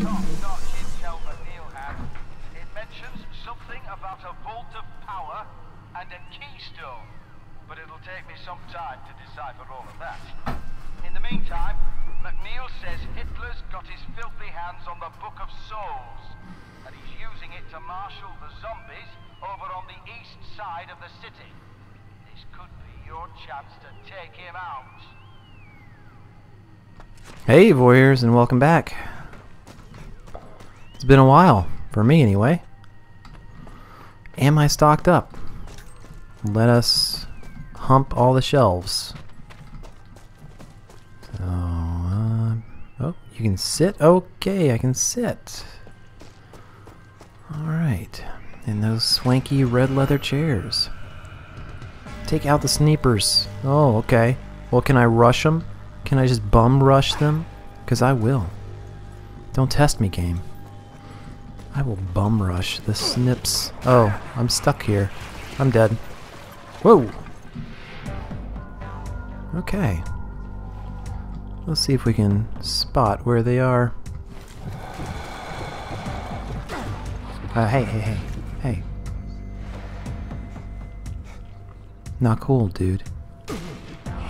top-notch intel McNeil had. It mentions something about a vault of power and a keystone. But it'll take me some time to decipher all of that. In the meantime, McNeil says Hitler's got his filthy hands on the Book of Souls, and he's using it to marshal the zombies over on the east side of the city. This could be your chance to take him out. Hey, Warriors, and welcome back. It's been a while, for me anyway. Am I stocked up? Let us hump all the shelves. So, uh, oh, you can sit? Okay, I can sit. Alright, in those swanky red leather chairs. Take out the sneepers. Oh, okay. Well, can I rush them? Can I just bum rush them? Because I will. Don't test me, game. I will bum rush the snips. Oh, I'm stuck here. I'm dead. Whoa! Okay. Let's see if we can spot where they are. Uh, hey, hey, hey, hey. Not cool, dude.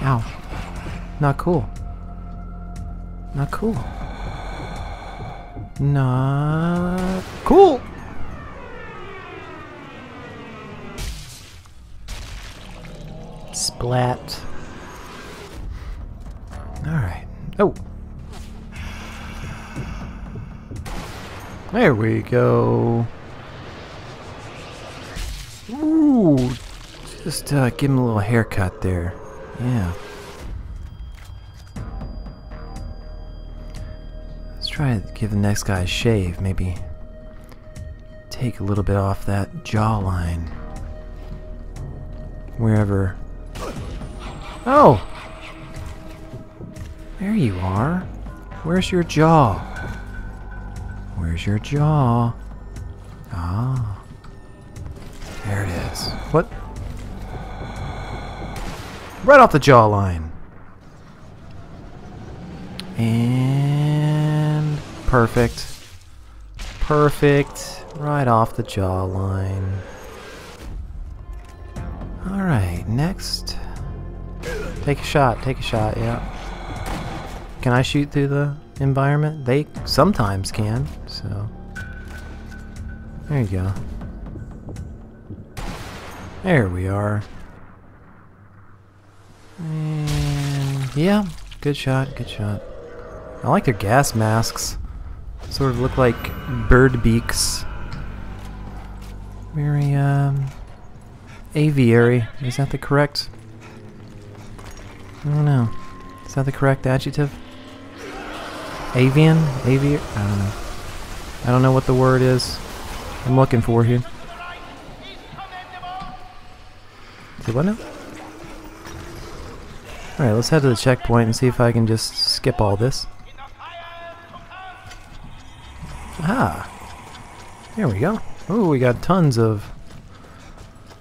Ow. Not cool. Not cool. Not cool. Splat. Alright. Oh. There we go. Ooh. Just uh, give him a little haircut there. Yeah. Try to give the next guy a shave, maybe take a little bit off that jawline. Wherever. Oh! There you are. Where's your jaw? Where's your jaw? Ah. There it is. What? Right off the jawline. And perfect. Perfect. Right off the jawline. Alright, next. Take a shot, take a shot, yeah. Can I shoot through the environment? They sometimes can, so. There you go. There we are. And yeah, good shot, good shot. I like their gas masks. Sort of look like bird beaks. Very, um, aviary. Is that the correct? I don't know. Is that the correct adjective? Avian? Aviar? I don't know. I don't know what the word is I'm looking for here. What now? Alright, let's head to the checkpoint and see if I can just skip all this. Ah! There we go. Oh, we got tons of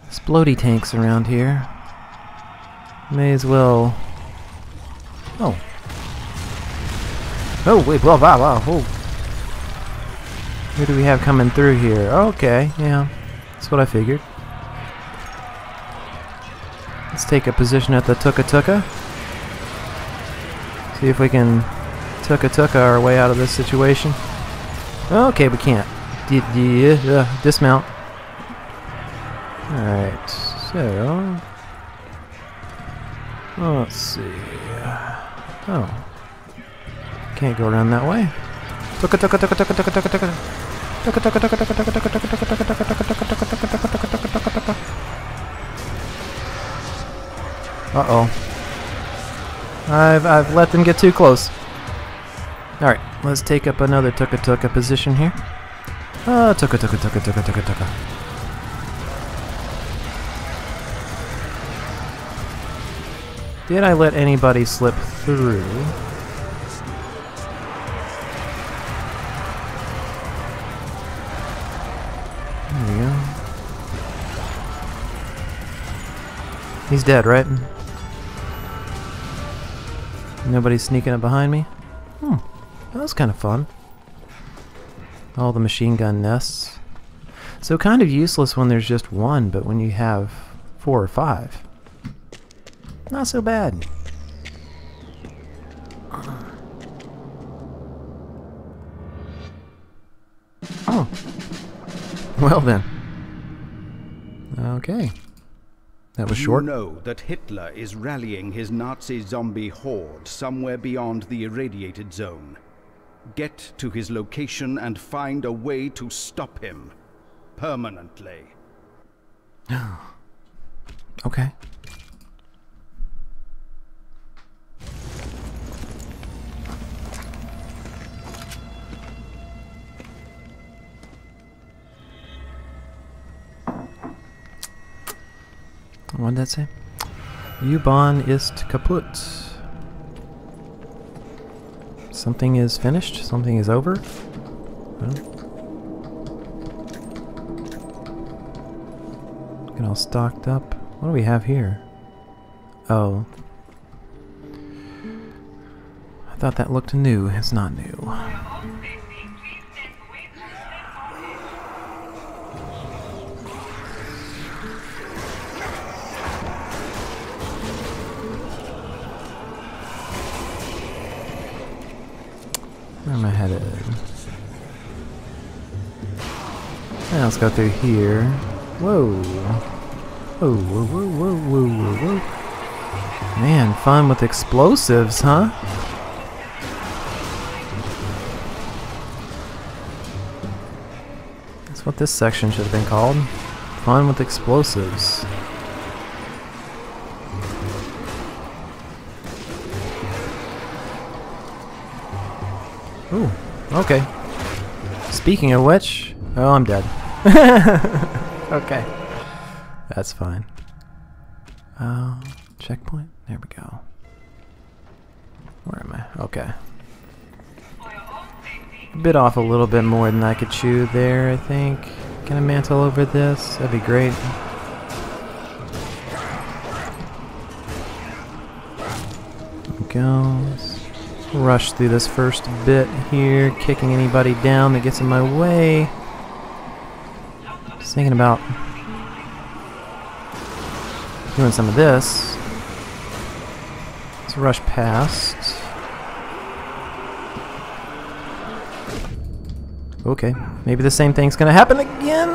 splody tanks around here. May as well... Oh. Oh, wait, blah, blah, blah, oh. Who do we have coming through here? Okay, yeah. That's what I figured. Let's take a position at the Tuka Tuka. See if we can Tuka Tuka our way out of this situation. Okay, we can't. D uh, dismount. Alright, so... Let's see... Oh. Can't go around that way. Uh-oh. I've, I've let them get too close. Alright, let's take up another tuka tuka position here. Ah, tuka tuka tuka tuka tuka tuka. Did I let anybody slip through? There we go. He's dead, right? Nobody's sneaking up behind me? Hmm. That was kind of fun. All the machine gun nests. So kind of useless when there's just one, but when you have four or five, not so bad. Oh. Well then. Okay. That was short. You know that Hitler is rallying his Nazi zombie horde somewhere beyond the irradiated zone. Get to his location and find a way to stop him. Permanently. Okay. What did that say? U-Bahn ist kaputt. Something is finished? Something is over? Well. Get all stocked up. What do we have here? Oh. I thought that looked new. It's not new. Where am I headed? Yeah, let's go through here. Whoa. Whoa, whoa, whoa, whoa, whoa, whoa, whoa. Man, fun with explosives, huh? That's what this section should have been called. Fun with explosives. Ooh, okay. Speaking of which, oh, I'm dead. okay. That's fine. Uh, checkpoint? There we go. Where am I? Okay. Bit off a little bit more than I could chew there, I think. Can I mantle over this? That'd be great. There goes. Rush through this first bit here, kicking anybody down that gets in my way. Just thinking about doing some of this. Let's rush past. Okay, maybe the same thing's gonna happen again.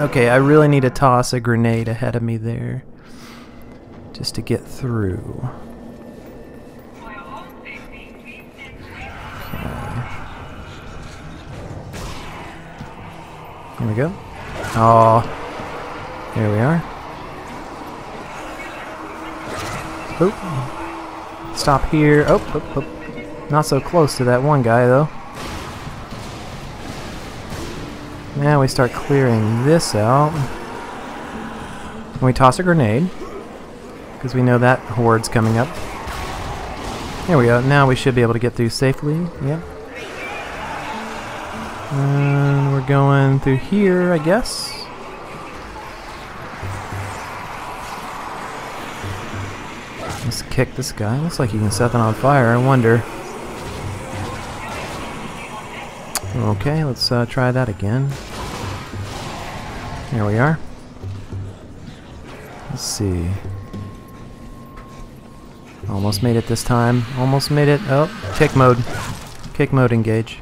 Okay, I really need to toss a grenade ahead of me there. Just to get through. Here we go. Oh, here we are. Oop. Stop here. Oh, oh, oh. Not so close to that one guy, though. Now we start clearing this out. And we toss a grenade. Because we know that horde's coming up. There we go. Now we should be able to get through safely. Yep. And going through here, I guess. Let's kick this guy. Looks like he can set that on fire. I wonder. Okay, let's uh, try that again. Here we are. Let's see. Almost made it this time. Almost made it. Oh, kick mode. Kick mode engage.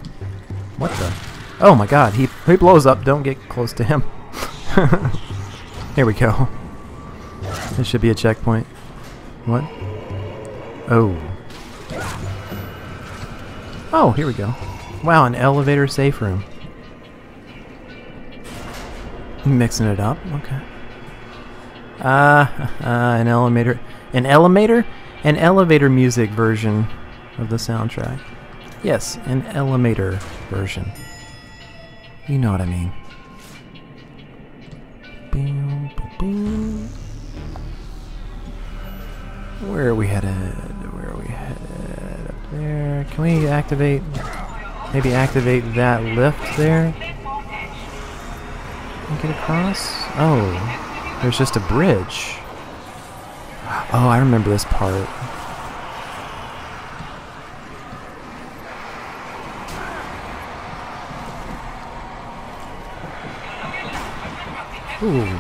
What the? Oh my god, he, he blows up. Don't get close to him. Here we go. This should be a checkpoint. What? Oh. Oh, here we go. Wow, an elevator safe room. Mixing it up. Okay. Uh, uh, an elevator. An elevator? An elevator music version of the soundtrack. Yes, an elevator version. You know what I mean. Boom, boom. Where are we headed? Where are we headed? Up there. Can we activate... Maybe activate that lift there? Get across? Oh, there's just a bridge. Oh, I remember this part. Ooh.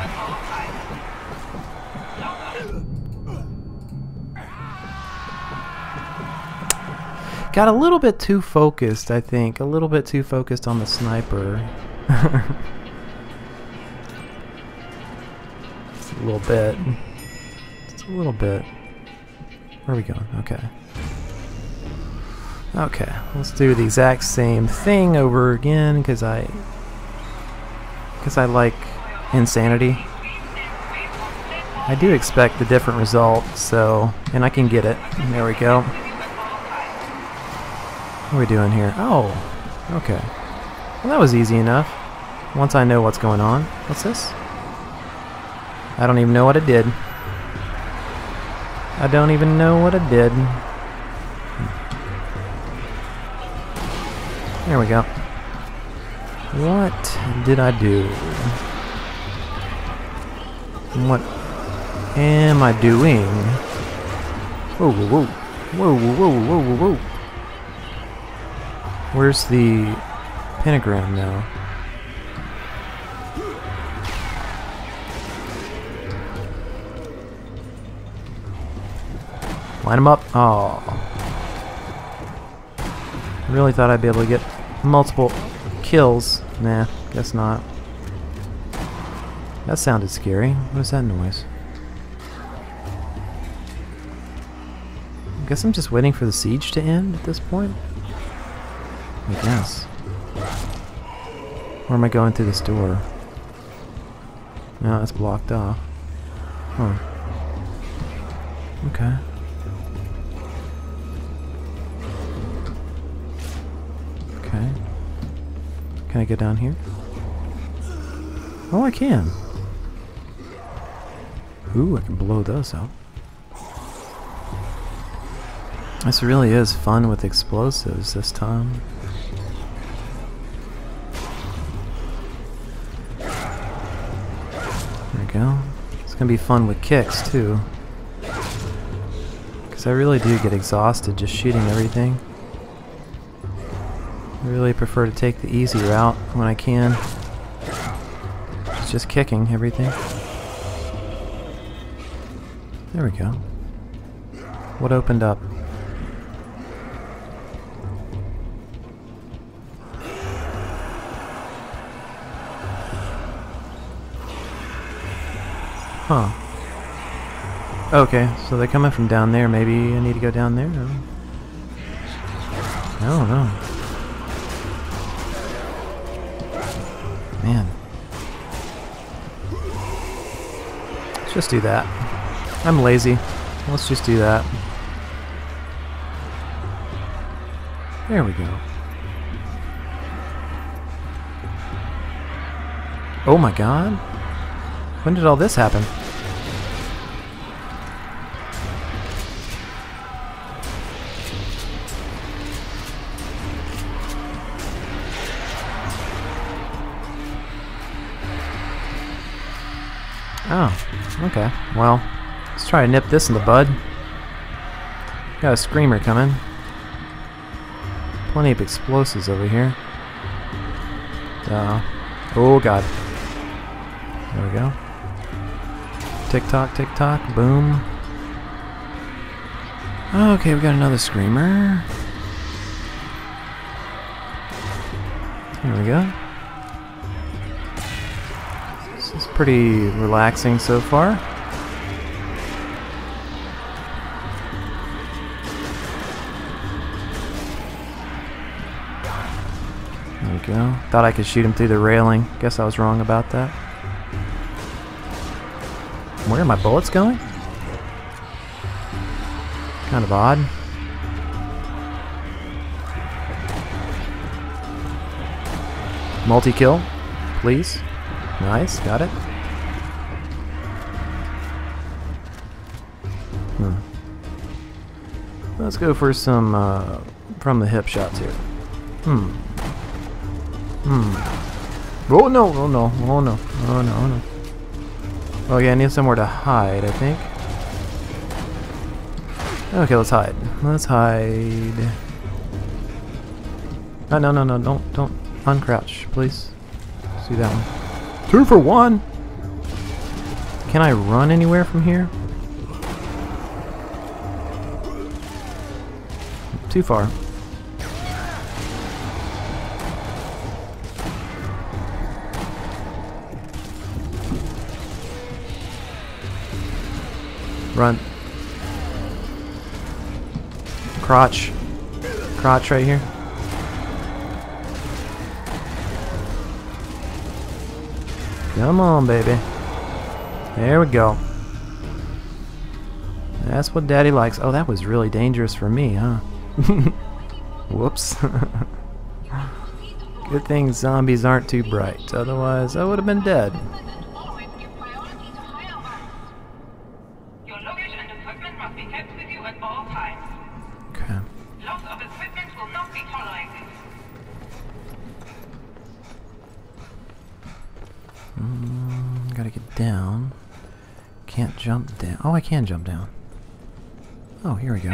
Got a little bit too focused, I think. A little bit too focused on the sniper. Just a little bit. Just a little bit. Where are we going? Okay. Okay, let's do the exact same thing over again because I because I like insanity. I do expect a different result, so and I can get it. There we go. What are we doing here? Oh, okay. Well, that was easy enough. Once I know what's going on. What's this? I don't even know what it did. I don't even know what it did. There we go. What did I do? What am I doing? Whoa, whoa, whoa. Whoa, whoa, whoa, whoa, whoa. Where's the pentagram now? Line them up. Oh. Really thought I'd be able to get multiple kills. Nah, guess not. That sounded scary. What is that noise? I guess I'm just waiting for the siege to end at this point. I guess. Where am I going through this door? No, it's blocked off. Huh. Okay. Okay. Can I get down here? Oh, I can. Ooh, I can blow those up. This really is fun with explosives this time. There we go. It's gonna be fun with kicks too. Because I really do get exhausted just shooting everything. I really prefer to take the easy route when I can. It's just kicking everything. There we go. What opened up? Huh. Okay, so they're coming from down there. Maybe I need to go down there? I don't know. Man. Let's just do that. I'm lazy. Let's just do that. There we go. Oh my god. When did all this happen? Oh, okay. Well, let's try to nip this in the bud. Got a screamer coming. Plenty of explosives over here. Uh, oh god. There we go. Tick tock, tick tock, boom. Okay, we got another screamer. There we go. This is pretty relaxing so far. Thought I could shoot him through the railing. Guess I was wrong about that. Where are my bullets going? Kind of odd. Multi-kill, please. Nice, got it. Hmm. Let's go for some uh, from the hip shots here. Hmm. Hmm. Oh no, oh no, oh no, oh no, oh no. Oh yeah, I need somewhere to hide, I think. Okay, let's hide. Let's hide. Oh, no, no, no, don't, don't uncrouch, please. See that one. Two for one! can I run anywhere from here? Too far. Run. Crotch. Crotch right here. Come on, baby. There we go. That's what daddy likes. Oh, that was really dangerous for me, huh? Whoops. Good thing zombies aren't too bright, otherwise I would have been dead. Down. Can't jump down. Oh, I can jump down. Oh, here we go.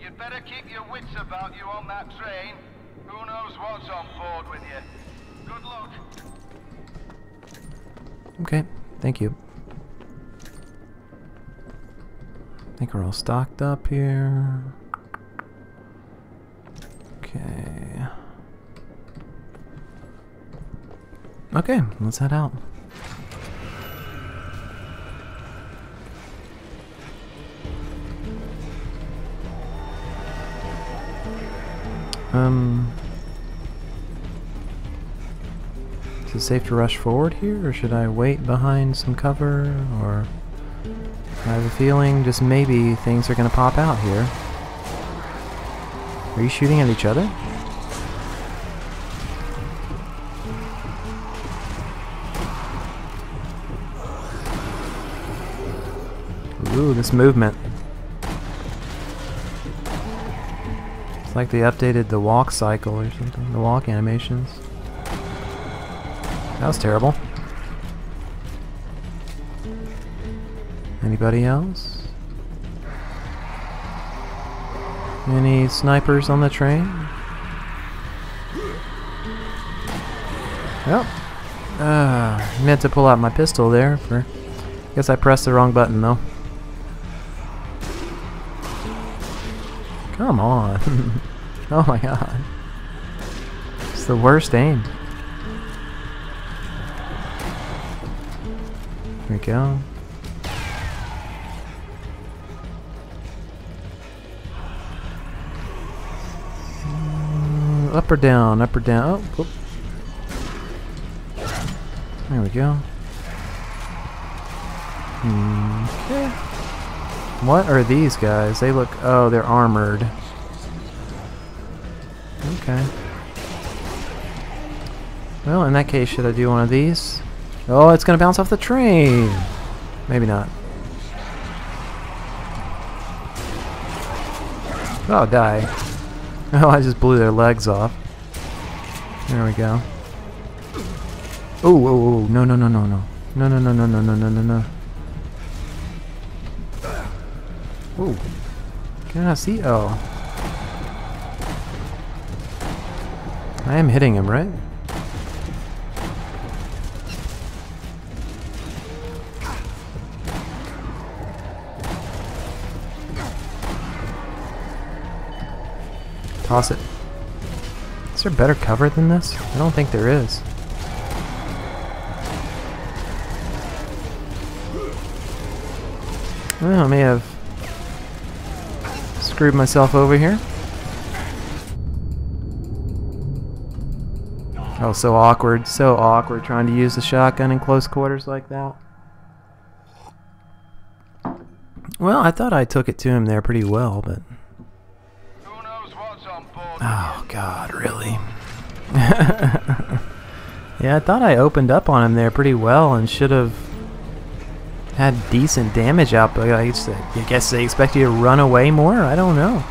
You'd better keep your wits about you on that train. Who knows what's on board with you. Good luck. Okay, thank you. I think we're all stocked up here. Okay, let's head out. Um, is it safe to rush forward here, or should I wait behind some cover, or... I have a feeling just maybe things are gonna pop out here. Are you shooting at each other? Ooh, this movement. It's like they updated the walk cycle or something, the walk animations. That was terrible. Anybody else? Any snipers on the train? Yep. Uh, meant to pull out my pistol there. For, guess I pressed the wrong button though. Come on. oh my god. It's the worst aim. Here we go. Mm, Up or down, up or down. Oh, whoop. There we go. Okay. What are these guys? They look. Oh, they're armored. Okay. Well, in that case, should I do one of these? Oh, it's gonna bounce off the train! Maybe not. Oh, die. Oh, I just blew their legs off. There we go. Oh, oh, oh, no, no, no, no, no. No, no, no, no, no, no, no, no, no. Oh. Can I not see? Oh. I am hitting him, right? Toss it. Is there better cover than this? I don't think there is. Well, I may have screwed myself over here. Oh, so awkward. So awkward trying to use the shotgun in close quarters like that. Well, I thought I took it to him there pretty well, but... Oh, God, really? yeah, I thought I opened up on him there pretty well and should have had decent damage output. I guess, they expect you to run away more? I don't know.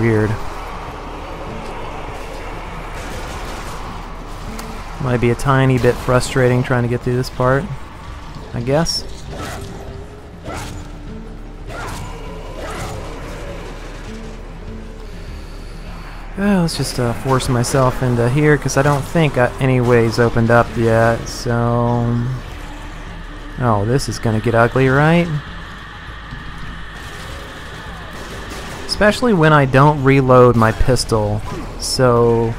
Weird. Might be a tiny bit frustrating trying to get through this part, I guess. Uh, let's just uh, force myself into here because I don't think uh, any ways opened up yet. So, oh, this is gonna get ugly, right? Especially when I don't reload my pistol. So,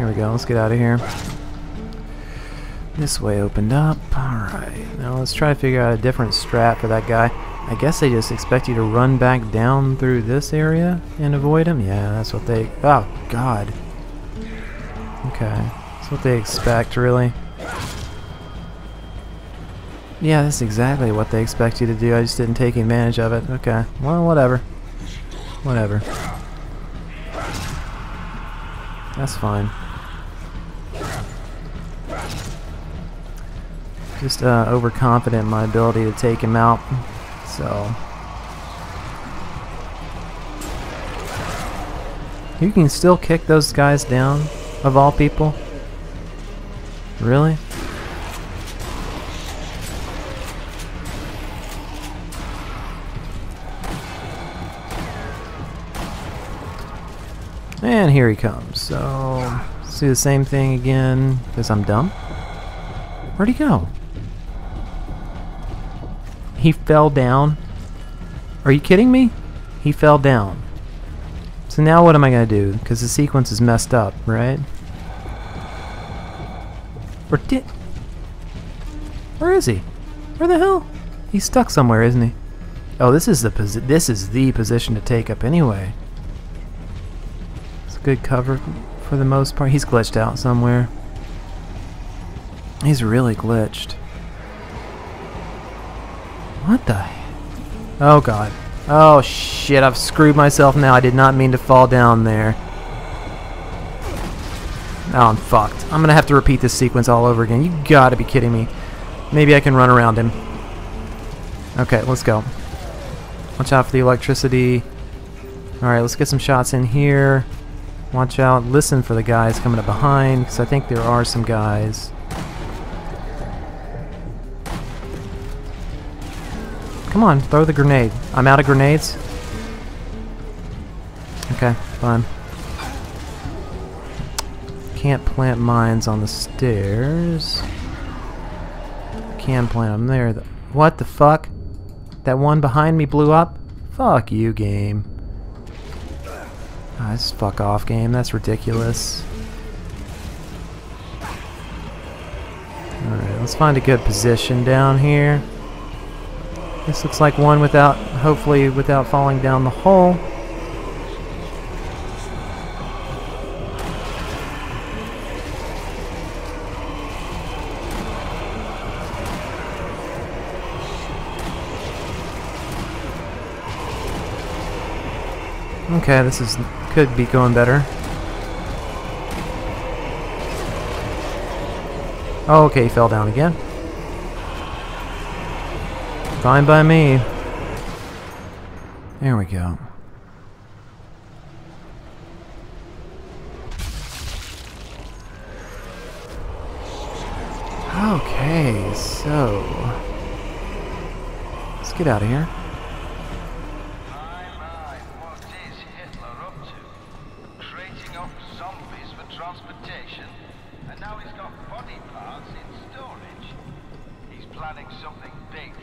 Here we go, let's get out of here. This way opened up. Alright, now let's try to figure out a different strat for that guy. I guess they just expect you to run back down through this area and avoid him? Yeah, that's what they... Oh, God. Okay, that's what they expect, really. Yeah, that's exactly what they expect you to do. I just didn't take advantage of it. Okay, well, whatever. Whatever. That's fine. Just uh, overconfident in my ability to take him out. So. You can still kick those guys down, of all people? Really? And here he comes. So, let's do the same thing again, because I'm dumb. Where'd he go? He fell down? Are you kidding me? He fell down. So now what am I going to do? Because the sequence is messed up, right? Or did... Where is he? Where the hell? He's stuck somewhere, isn't he? Oh, this is the posi this is the position to take up anyway. It's a good cover for the most part. He's glitched out somewhere. He's really glitched. What the? Oh god. Oh shit, I've screwed myself now. I did not mean to fall down there. Oh, I'm fucked. I'm gonna have to repeat this sequence all over again. You gotta be kidding me. Maybe I can run around him. Okay, let's go. Watch out for the electricity. Alright, let's get some shots in here. Watch out. Listen for the guys coming up behind, because I think there are some guys. Come on, throw the grenade. I'm out of grenades. Okay, fine. Can't plant mines on the stairs. Can plant them there. What the fuck? That one behind me blew up? Fuck you, game. Ah, this fuck off game. That's ridiculous. Alright, let's find a good position down here. This looks like one without, hopefully without falling down the hole. Okay, this is could be going better. Oh, okay, he fell down again. Fine by me. There we go. Okay, so... Let's get out of here. My, my, what is Hitler up to? Creating up zombies for transportation, and now he's got body parts in storage. He's planning something big.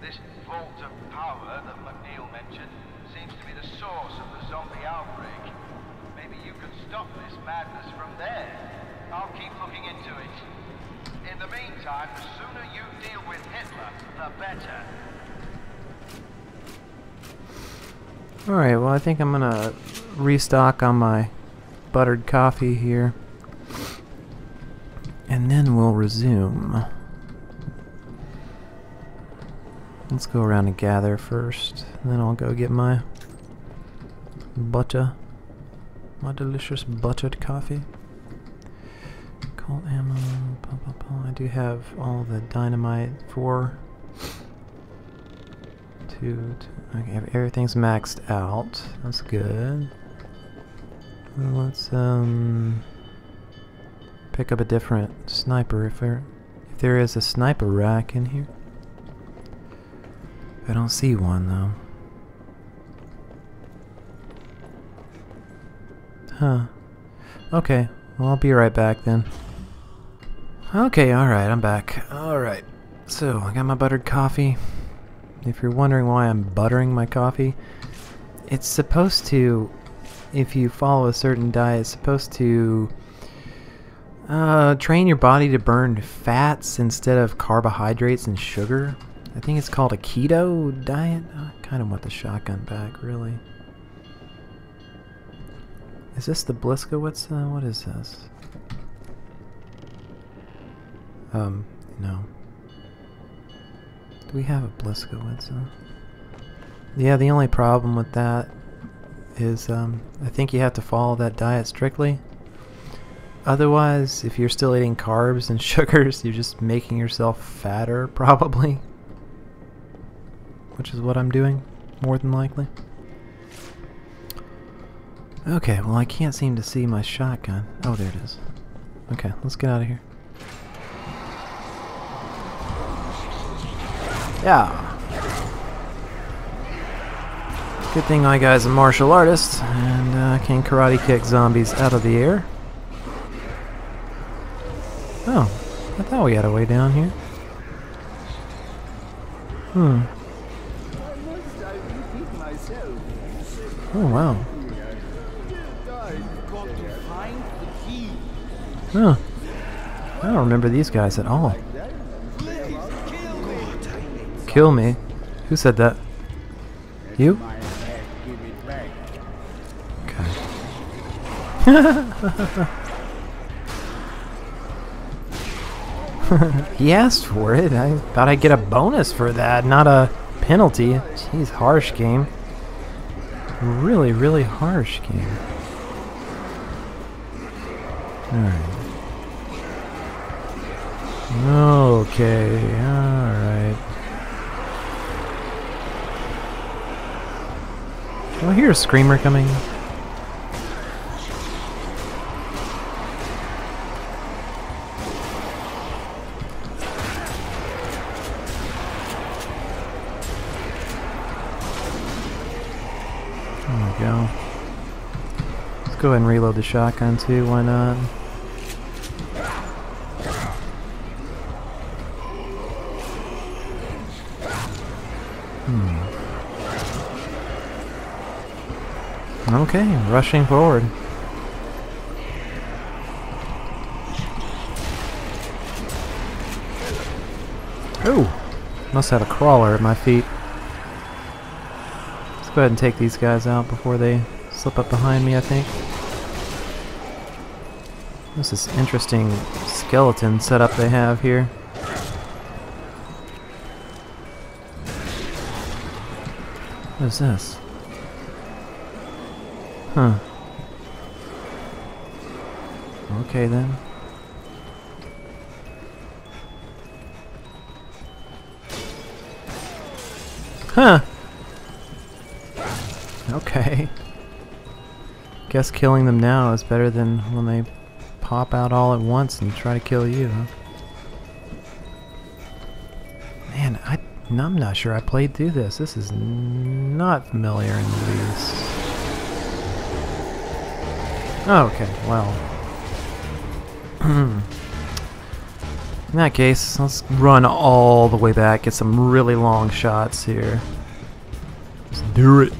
This vault of power that McNeil mentioned seems to be the source of the zombie outbreak. Maybe you can stop this madness from there. I'll keep looking into it. In the meantime, the sooner you deal with Hitler, the better. Alright, well I think I'm gonna restock on my buttered coffee here. And then we'll resume. Let's go around and gather first. Then I'll go get my butter. My delicious buttered coffee. Colt ammo. Blah, blah, blah. I do have all the dynamite for two okay, everything's maxed out. That's good. Well, let's um pick up a different sniper if there if there is a sniper rack in here. I don't see one though. Huh. Okay, well I'll be right back then. Okay, alright, I'm back. Alright. So, I got my buttered coffee. If you're wondering why I'm buttering my coffee, it's supposed to, if you follow a certain diet, it's supposed to uh, train your body to burn fats instead of carbohydrates and sugar. I think it's called a keto diet. I kind of want the shotgun back, really. Is this the Bliska? What's uh, what is this? Um, no. Do we have a Bliskowitz? Yeah, the only problem with that is um, I think you have to follow that diet strictly. Otherwise, if you're still eating carbs and sugars, you're just making yourself fatter, probably. Which is what I'm doing, more than likely. Okay, well I can't seem to see my shotgun. Oh, there it is. Okay, let's get out of here. Yeah. Good thing my guy's a martial artist and uh, can karate kick zombies out of the air. Oh, I thought we had a way down here. Hmm. Oh wow. Huh. I don't remember these guys at all. Kill me? Who said that? You? Okay. he asked for it. I thought I'd get a bonus for that, not a penalty. Jeez, harsh game. Really, really harsh game. Alright. Okay, alright. Do I hear a screamer coming? There we go. Let's go ahead and reload the shotgun too, why not? Okay, rushing forward. Oh! Must have a crawler at my feet. Let's go ahead and take these guys out before they slip up behind me, I think. This is interesting skeleton setup they have here. What is this? Huh. Okay then. Huh. Okay. Guess killing them now is better than when they pop out all at once and try to kill you, huh? Man, I, I'm not sure I played through this. This is not familiar in the least. Oh, okay, well. in that case, let's run all the way back, get some really long shots here. Let's do it.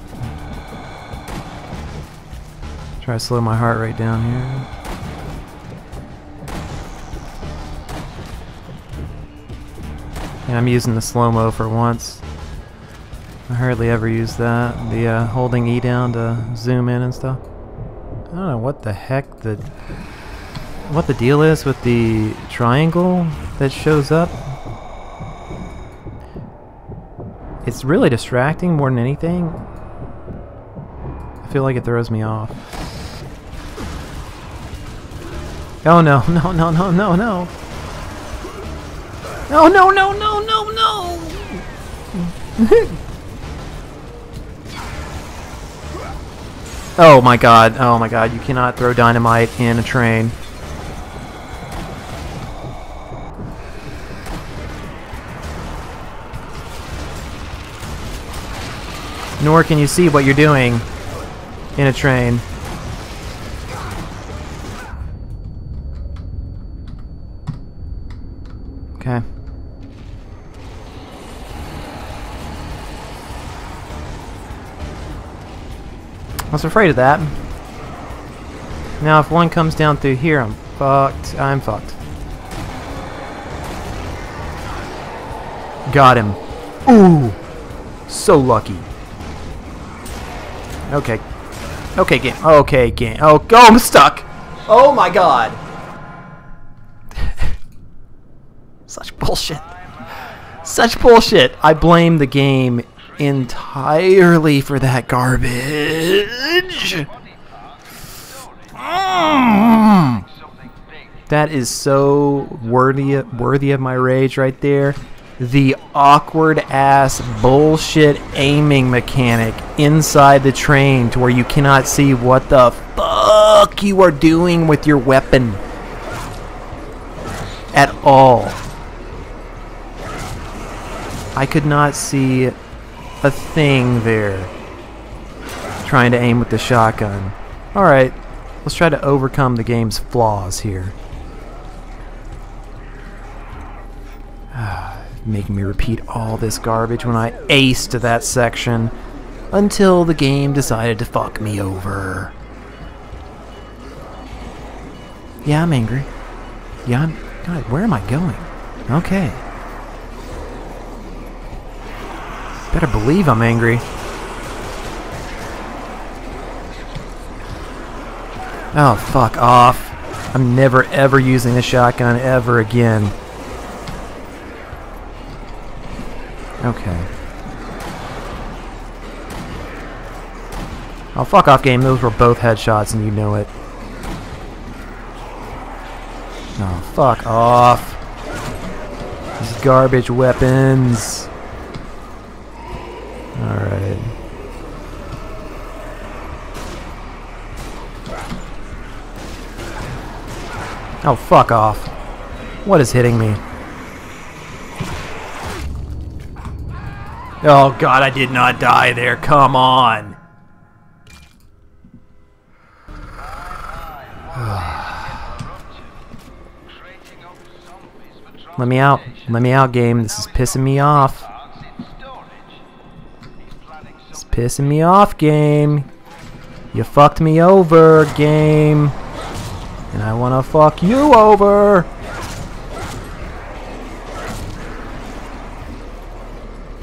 Try to slow my heart rate down here. And I'm using the slow-mo for once. I hardly ever use that. The uh, holding E down to zoom in and stuff. I don't know what the heck the what the deal is with the triangle that shows up. It's really distracting more than anything. I feel like it throws me off. Oh no, no, no, no, no, no. Oh, no, no, no, no, no, no! Oh my god, oh my god, you cannot throw dynamite in a train. Nor can you see what you're doing in a train. Was afraid of that. Now if one comes down through here, I'm fucked. I'm fucked. Got him. Ooh! So lucky. Okay. Okay, game. Okay, game. Oh, go! I'm stuck! Oh my god! Such bullshit. Such bullshit. I blame the game entirely for that garbage. Mm. That is so worthy worthy of my rage right there. The awkward ass bullshit aiming mechanic inside the train to where you cannot see what the fuck you are doing with your weapon at all. I could not see a thing there trying to aim with the shotgun. Alright, let's try to overcome the game's flaws here. Making me repeat all this garbage when I aced that section until the game decided to fuck me over. Yeah, I'm angry. Yeah, I'm. God, where am I going? Okay. Better believe I'm angry. Oh, fuck off. I'm never ever using a shotgun ever again. Okay. Oh, fuck off, game. Those were both headshots, and you know it. Oh, fuck off. These garbage weapons. Alright. Oh, fuck off. What is hitting me? Oh god, I did not die there. Come on. Let me out. Let me out, game. This is pissing me off. It's pissing me off, game. You fucked me over, game. And I wanna fuck you over.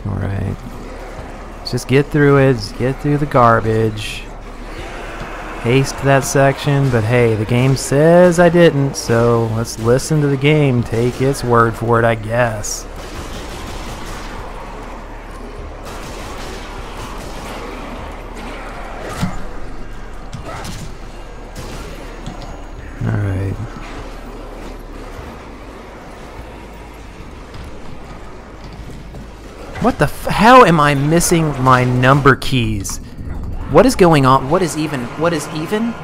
Alright. Just get through it. Just get through the garbage. Haste that section, but hey, the game says I didn't, so let's listen to the game. Take its word for it, I guess. What the How am I missing my number keys? What is going on? What is even? What is even?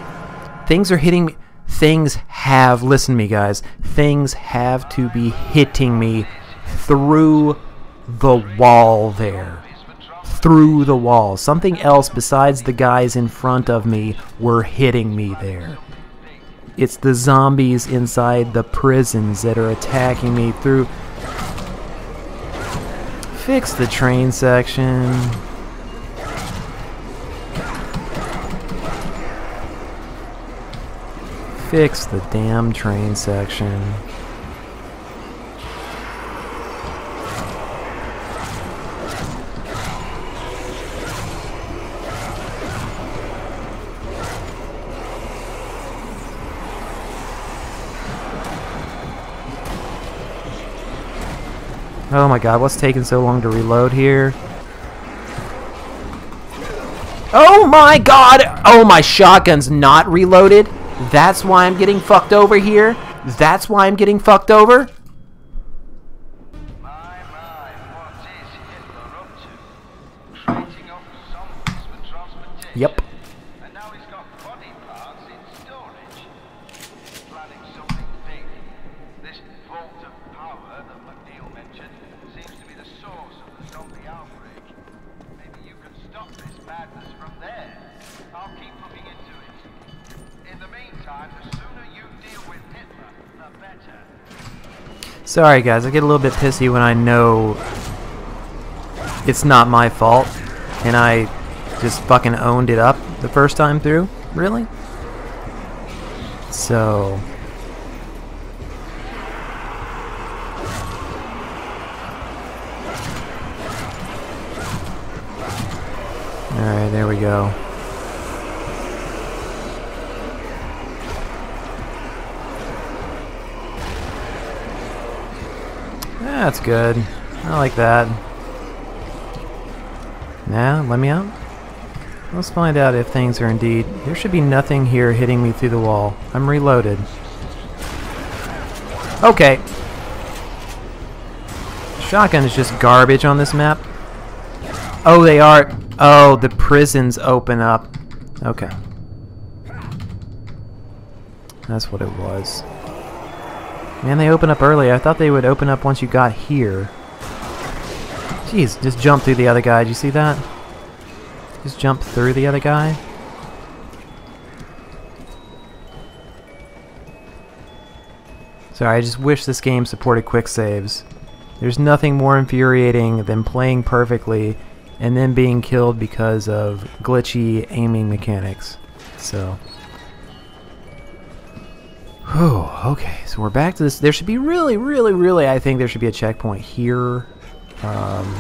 Things are hitting me. Things have, listen to me guys, things have to be hitting me through the wall there. Through the wall. Something else besides the guys in front of me were hitting me there. It's the zombies inside the prisons that are attacking me through. Fix the train section. Fix the damn train section. Oh my god, what's taking so long to reload here? Oh my god! Oh, my shotgun's not reloaded? That's why I'm getting fucked over here? That's why I'm getting fucked over? Sorry guys, I get a little bit pissy when I know it's not my fault and I just fucking owned it up the first time through. Really? So Alright, there we go. That's good. I like that. Now, let me out. Let's find out if things are indeed... There should be nothing here hitting me through the wall. I'm reloaded. Okay. Shotgun is just garbage on this map. Oh, they are... Oh, the prisons open up. Okay. That's what it was. Man, they open up early. I thought they would open up once you got here. Jeez, just jump through the other guy. Did you see that? Just jump through the other guy. Sorry, I just wish this game supported quick saves. There's nothing more infuriating than playing perfectly and then being killed because of glitchy aiming mechanics. So... Whew, okay, so we're back to this. There should be really, really, really, I think there should be a checkpoint here. Um,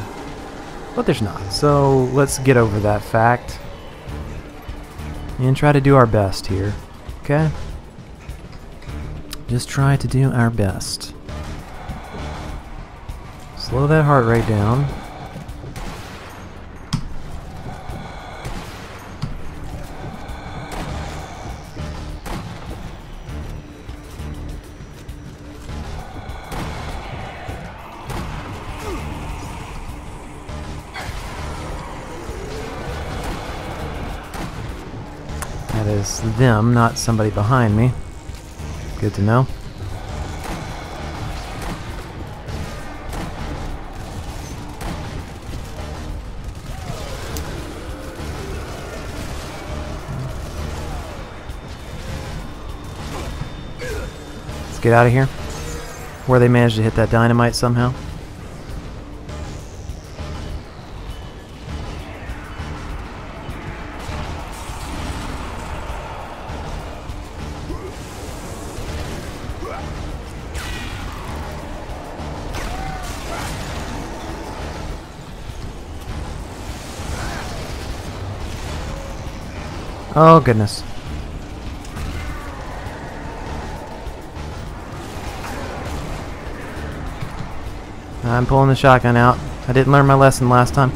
but there's not. So let's get over that fact. And try to do our best here. Okay? Just try to do our best. Slow that heart rate down. Them, not somebody behind me. Good to know. Let's get out of here. Where they managed to hit that dynamite somehow. Oh goodness. I'm pulling the shotgun out. I didn't learn my lesson last time.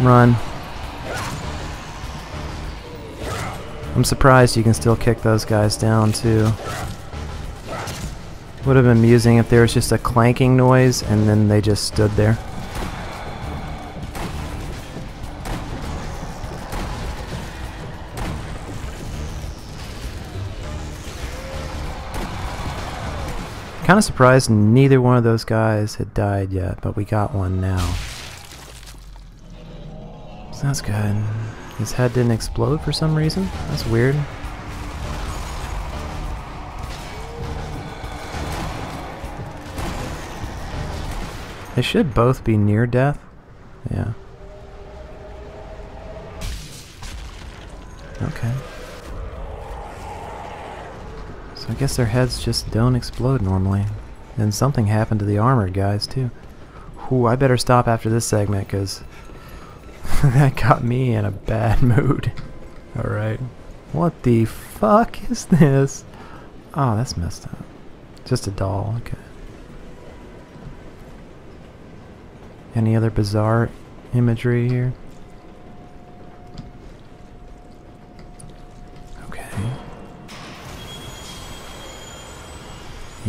Run. I'm surprised you can still kick those guys down too. Would have been amusing if there was just a clanking noise and then they just stood there. Kind of surprised neither one of those guys had died yet, but we got one now. So that's good. His head didn't explode for some reason. That's weird. They should both be near death. Yeah. Okay. So I guess their heads just don't explode normally. And something happened to the armored guys too. Whew, I better stop after this segment because that got me in a bad mood. Alright. What the fuck is this? Oh, that's messed up. Just a doll, okay. Any other bizarre imagery here?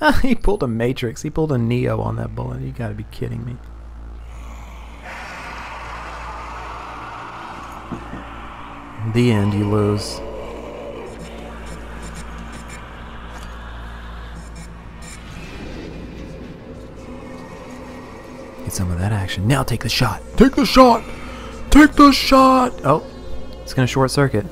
he pulled a Matrix. He pulled a Neo on that bullet. You gotta be kidding me. The end, you lose. Get some of that action. Now take the shot. Take the shot! Take the shot! Oh, it's gonna short circuit.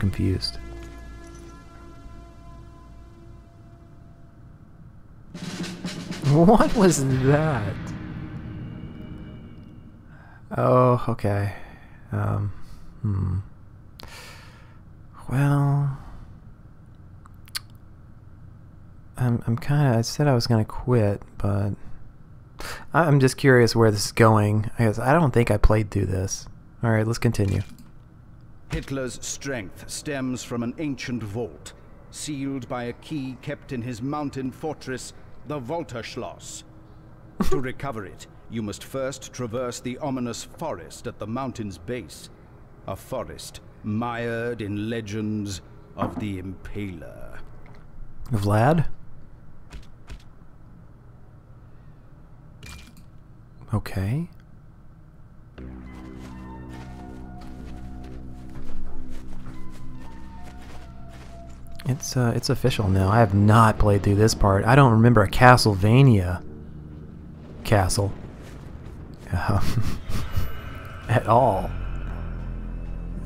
Confused. What was that? Oh, okay. Um, hmm. Well, I'm I'm kind of. I said I was gonna quit, but I'm just curious where this is going. I guess I don't think I played through this. All right, let's continue. Hitler's strength stems from an ancient vault, sealed by a key kept in his mountain fortress, the Volterschloss. to recover it, you must first traverse the ominous forest at the mountain's base. A forest mired in legends of the Impaler. Vlad? Okay. It's uh, it's official now. I have not played through this part. I don't remember a Castlevania castle at all.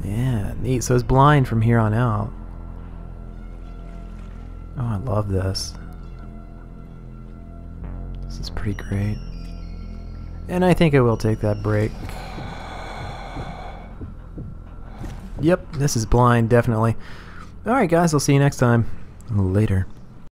Yeah, neat. So it's blind from here on out. Oh, I love this. This is pretty great. And I think I will take that break. Yep, this is blind, definitely. Alright guys, I'll see you next time. Later.